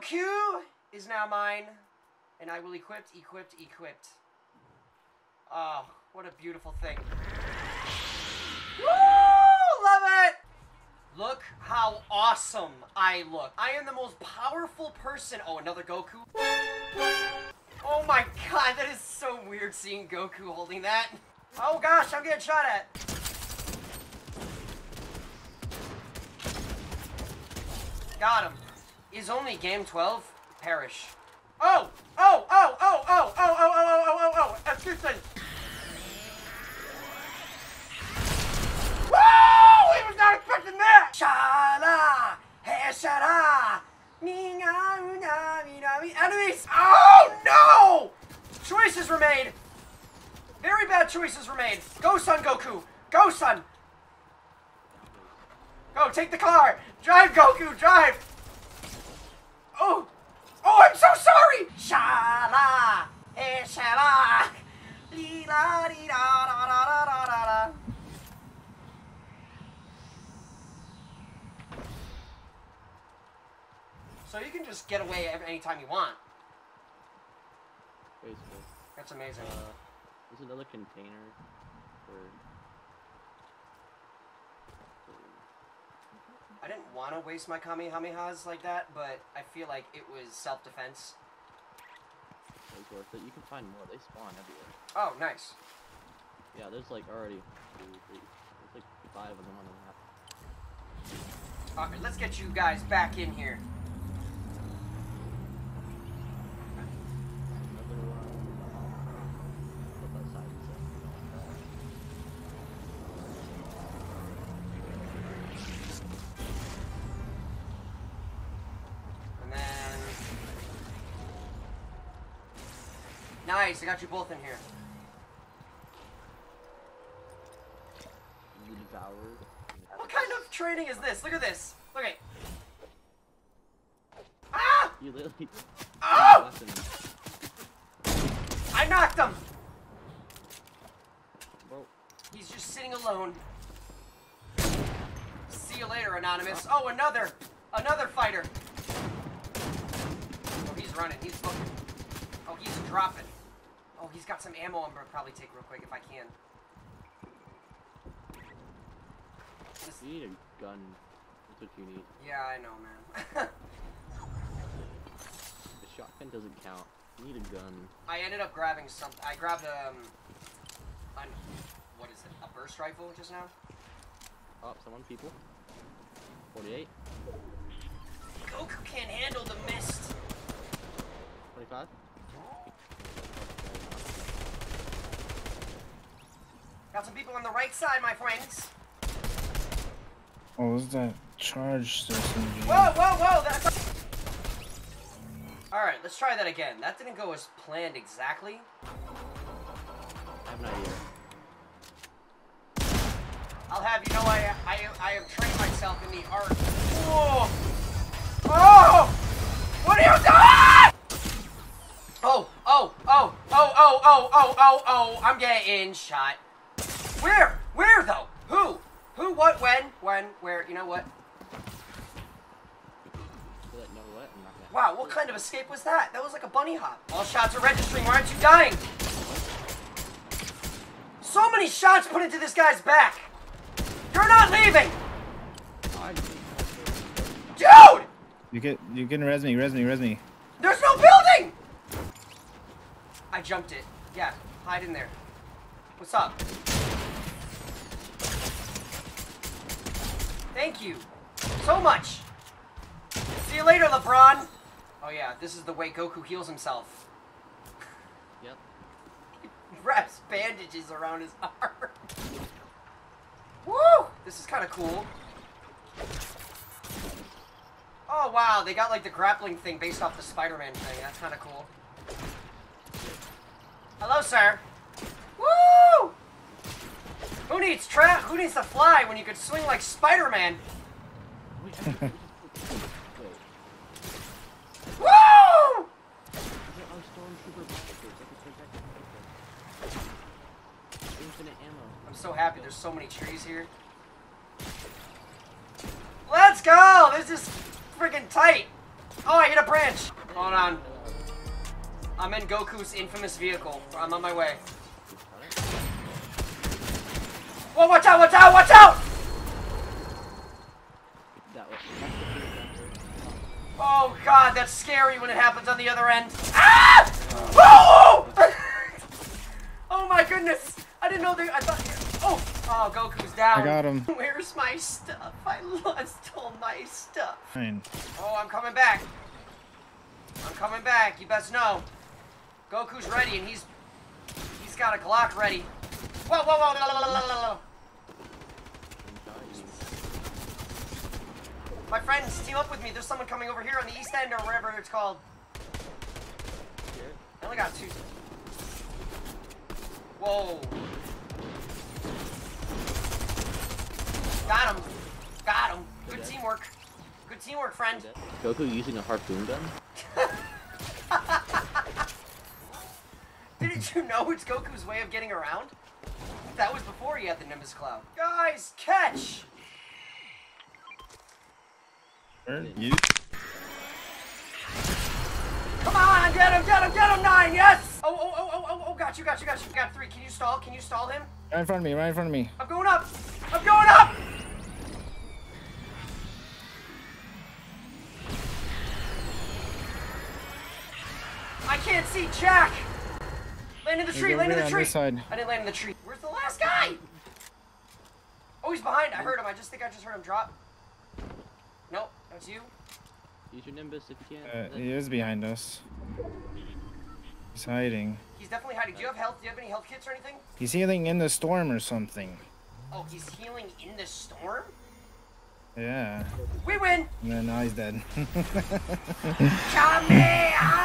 Goku is now mine, and I will equipped, equipped, equipped. Oh, ah, what a beautiful thing. Woo! Love it! Look how awesome I look. I am the most powerful person. Oh, another Goku? Oh my god, that is so weird seeing Goku holding that. Oh gosh, I'm getting shot at. Got him. Is only game 12? Perish. Oh! Oh! Oh! Oh! Oh! Oh! Oh! Oh! Oh! Oh! Oh! Oh! Excuse me. Woo! He was not expecting that! Shala! Hey, shala! Minga, una, mina, mi- Enemies! Oh no! Choices were made! Very bad choices were made. Go, Son Goku! Go, Son! Go, take the car! Drive, Goku, drive! Oh! Oh, I'm so sorry! Shala! Hey, shala! Lee la dee da da da da da da da. So you can just get away every- anytime you want. Basically. That's amazing. Uh, there's another container for. I didn't want to waste my Kamehamehas like that, but I feel like it was self-defense. It's worth it. You can find more. They spawn everywhere. Oh, nice. Yeah, there's like already two, three, there's like five of them on the map. Alright, let's get you guys back in here. Nice, I got you both in here. You devoured. What kind of training is this? Look at this. Look at Ah! You literally. Oh! I knocked him! Bro, He's just sitting alone. See you later, Anonymous. Oh, another! Another fighter! Oh, he's running. He's looking. Oh, he's dropping. Oh, he's got some ammo I'm gonna probably take real quick if I can. You need a gun. That's what you need. yeah, I know, man. The shotgun doesn't count. You need a gun. I ended up grabbing some. I grabbed um, an, what is it? A burst rifle just now. Oh, someone, people. 48. Goku can't handle the mist. Got some people on the right side, my friends. Oh, was that charge SMG? Whoa, whoa, whoa! That's. All right, let's try that again. That didn't go as planned exactly. I have no idea. I'll have you know I I I have trained myself in the art. Whoa! Oh! What are you doing? Oh, oh, oh, oh, oh, oh, oh, oh, oh! I'm getting shot. Where? Where though? Who? Who? What? When? When? Where? You know what? I feel like, no, what? I'm not gonna. Wow, what kind of escape was that? That was like a bunny hop. All shots are registering. Why aren't you dying? So many shots put into this guy's back. You're not leaving, dude. You get, you getting res me, res me, res me. There's no building! I jumped it. Yeah, hide in there. What's up? Thank you. So much. See you later, LeBron. Oh yeah, this is the way Goku heals himself. Yep. He wraps bandages around his arm. Woo! This is kind of cool. Oh wow, they got like the grappling thing based off the Spider-Man thing. That's kind of cool. Hello, sir. Who needs trap? Who needs to fly when you could swing like Spider-Man? I'm so happy. There's so many trees here. Let's go! This is freaking tight. Oh, I hit a branch. Hold on. I'm in Goku's infamous vehicle. I'm on my way. Whoa, watch out, watch out, watch out! That was, that's the first answer. Oh god, that's scary when it happens on the other end. Ah! Oh! oh my goodness! I didn't know they. I thought. Oh! Oh, Goku's down. I got him. Where's my stuff? I lost all my stuff. Fine. Oh, I'm coming back. I'm coming back. You best know. Goku's ready, and he's he's got a Glock ready. Whoa, whoa, whoa! la, la, la, la, la, la. My friends, team up with me. There's someone coming over here on the east end or wherever it's called. I only got two. Whoa. Got him. Got him. Good teamwork. Good teamwork, friend. Goku using a harpoon gun? Didn't you know it's Goku's way of getting around? That was before he had the Nimbus Cloud. Guys, catch! Where- You? Come on, get him, get him, get him, nine, yes! Oh, oh, oh, oh, oh, oh, got you, got you, got you, got three. Can you stall? Can you stall him? Right in front of me, right in front of me. I'm going up! I'm going up! I can't see Jack! Land in the tree, over land in the tree! this side. I didn't land in the tree. Where's the last guy? Oh, he's behind. I heard him. I just think I just heard him drop. Nope, that's you. Use your Nimbus if you can. Uh, he is behind us. He's hiding. He's definitely hiding. Do you have health? Do you have any health kits or anything? He's healing in the storm or something. Oh, he's healing in the storm? Yeah. We win! And then now he's dead. Kamehameha!